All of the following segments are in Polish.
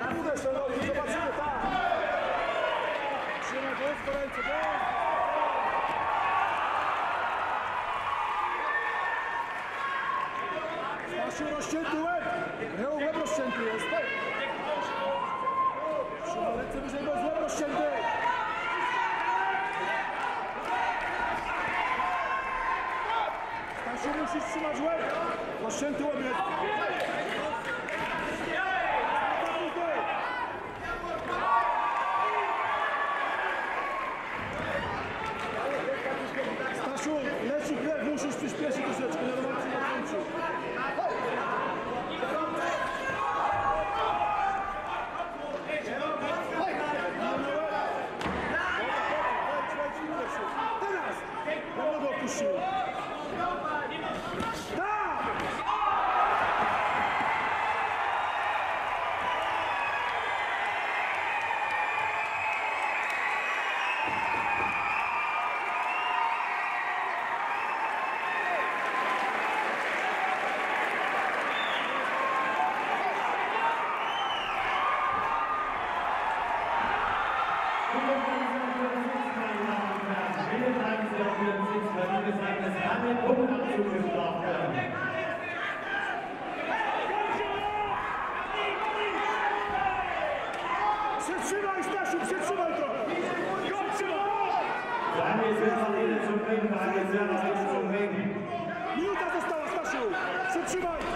Na drugą stronę, zobaczymy, tak. Trzyma głowką ręce, głowką. Masz rozcięty łeb. Miał łeb rozcięty jest. Trzyma ręce wyżej, bo łeb rozcięty. Stasiu musisz trzymać łeb. Rozcięty łeb. Przetrzymaj Stasiu, przetrzymaj to! Minuta została Stasiu! Przetrzymaj!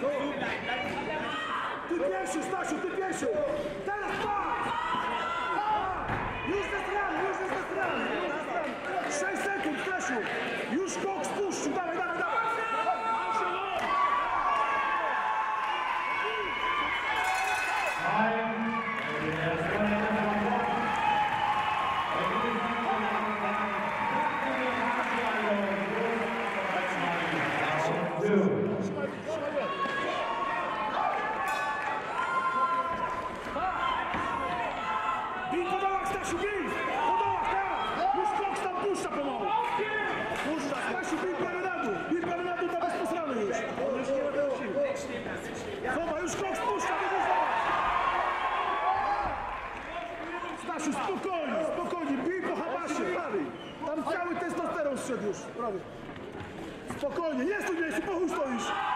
To jest. Ty pierwszy, Stasiu, ty pierwszy. Teraz patrz! sprawy. Spokojnie, jest tu miejsce, pochód stoisz!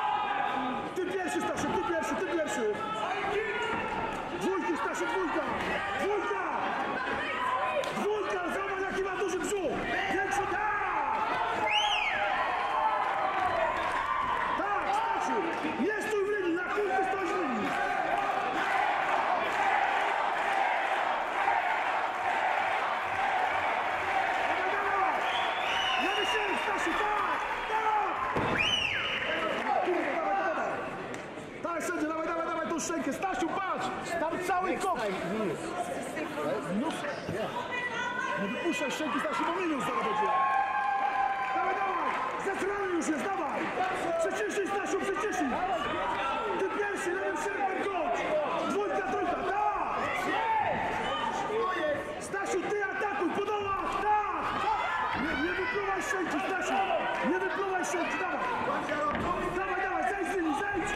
Wypluwaj szczęki, Stasia! Nie wypluwaj szczęki, dawaj! Dawaj, dawaj, zejdź z nimi, zejdź!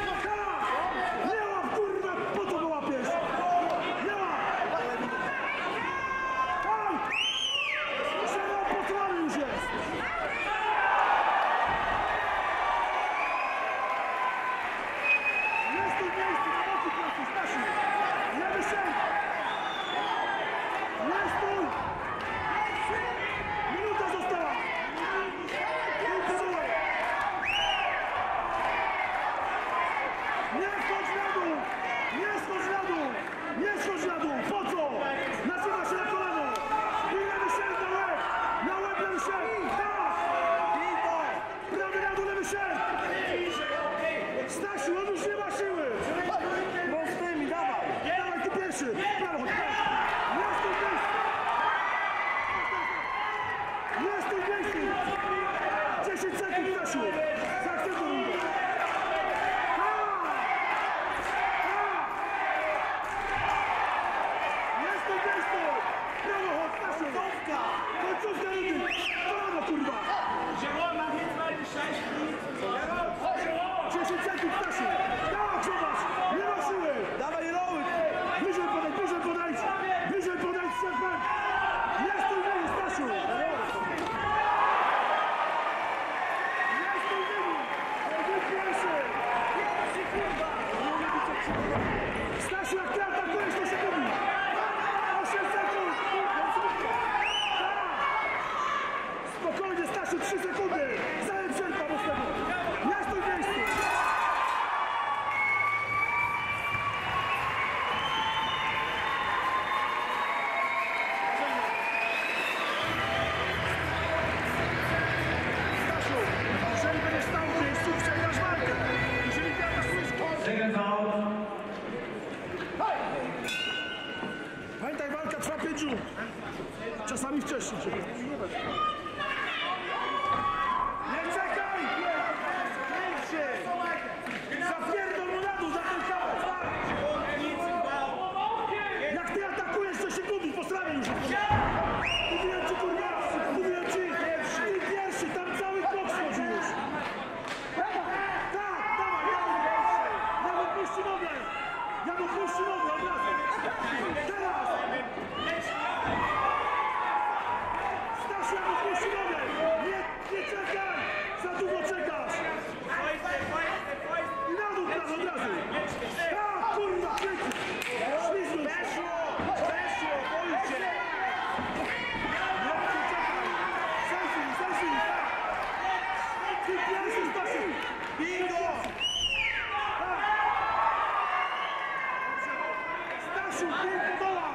Dola!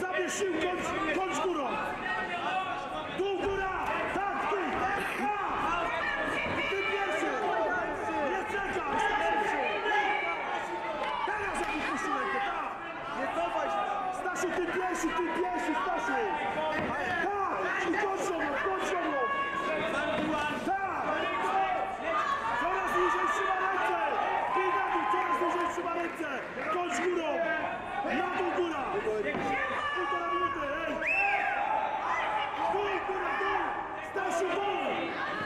Zabierz sił, kończ, kończ górą! Tu góra! Tak, ty! Ja! Ty pierwszy! Nie czekasz! Teraz jak upuścił rękę, tak! Nie! Stasiu, ty pierwszy, ty pierwszy, Stasiu! Tak! I kończ ją, kończ! Tak. Coraz niżej trzyma ręce! Ty, Dawid, coraz niżej trzyma ręce! Kończ górą! Nu cu gura! Cu gura minute, hai! Gol, gura, gol! Stai și gol!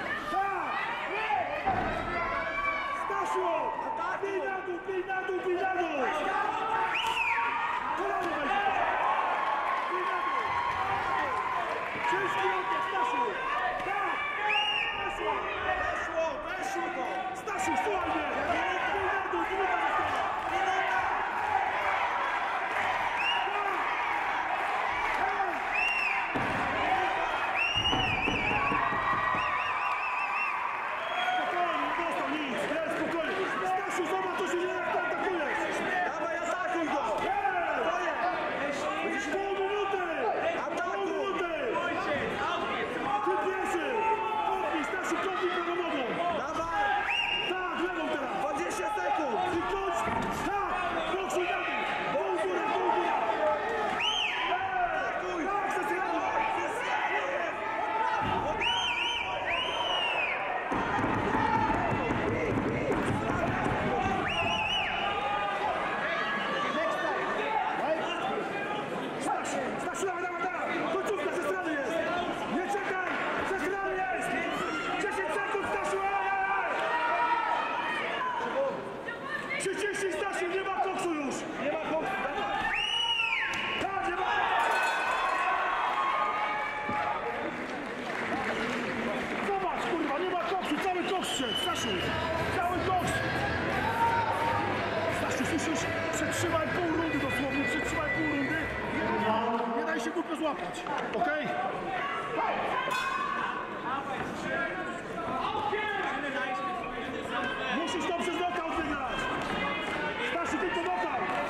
30 Stasiu, nie ma koksu już! Nie ma koksu, dawaj! Tak, nie ma Zobacz, kurwa, nie ma koksu, cały koks szedł, Stasiu! Cały koks! Stasiu, słyszysz? Przetrzymaj pół rundy dosłownie, przetrzymaj pół rundy. Nie daj się głupio złapać, okej? Musisz to! Go!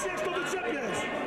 sexto de Champions.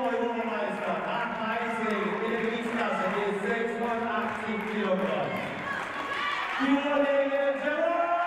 Europameister Marc Heise in der 680 Kilogramm. Die Kollege Gerard!